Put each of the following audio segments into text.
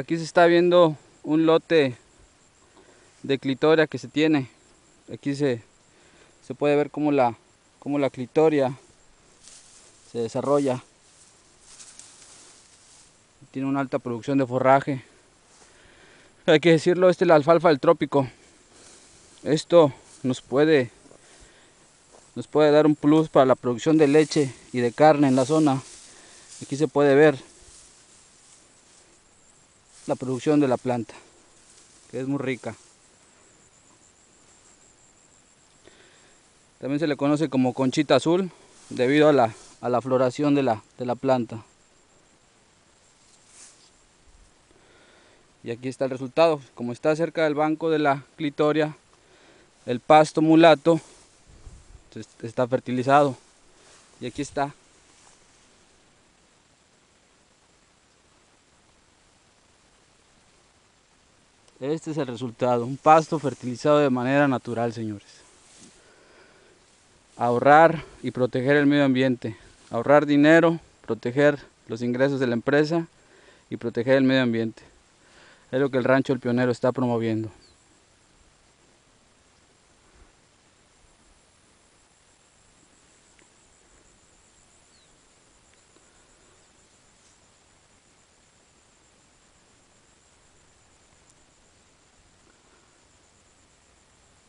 Aquí se está viendo un lote de clitoria que se tiene. Aquí se, se puede ver cómo la, cómo la clitoria se desarrolla. Tiene una alta producción de forraje. Hay que decirlo, este es la alfalfa del trópico. Esto nos puede nos puede dar un plus para la producción de leche y de carne en la zona. Aquí se puede ver la producción de la planta, que es muy rica. También se le conoce como conchita azul debido a la, a la floración de la, de la planta. Y aquí está el resultado. Como está cerca del banco de la clitoria, el pasto mulato está fertilizado. Y aquí está. Este es el resultado, un pasto fertilizado de manera natural, señores. Ahorrar y proteger el medio ambiente. Ahorrar dinero, proteger los ingresos de la empresa y proteger el medio ambiente. Es lo que el rancho El Pionero está promoviendo.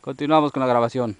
Continuamos con la grabación.